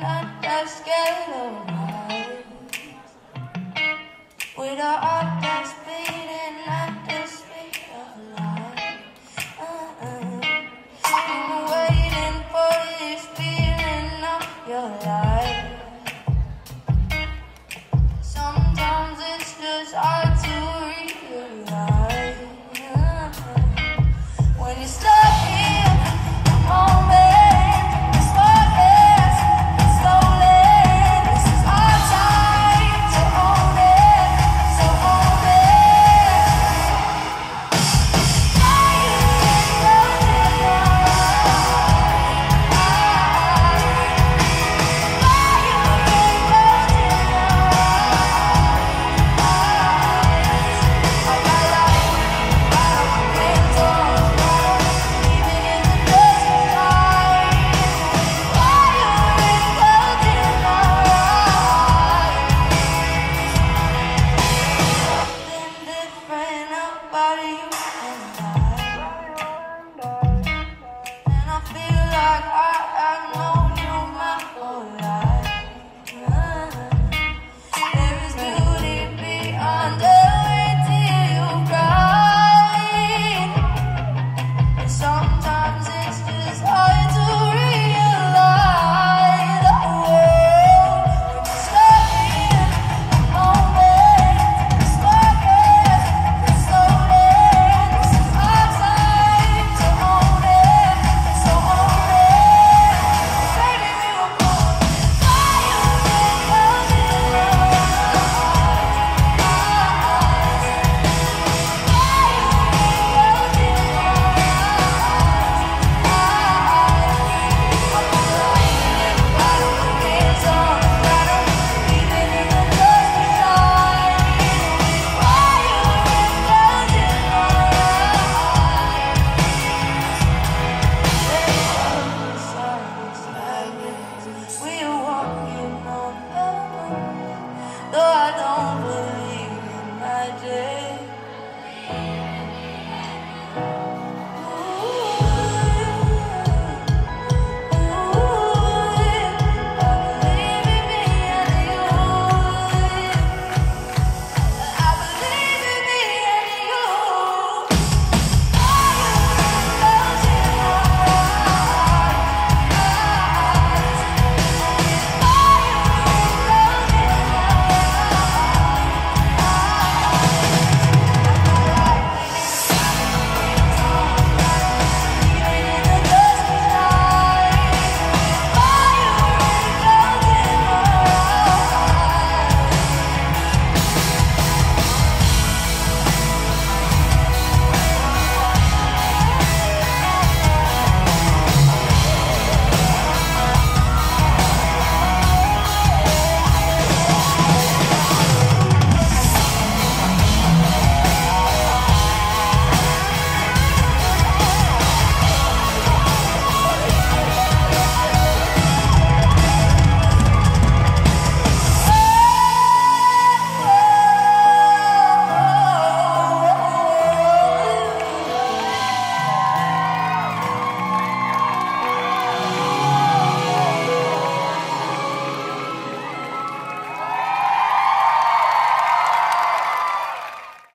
not that scared of. We don't. there.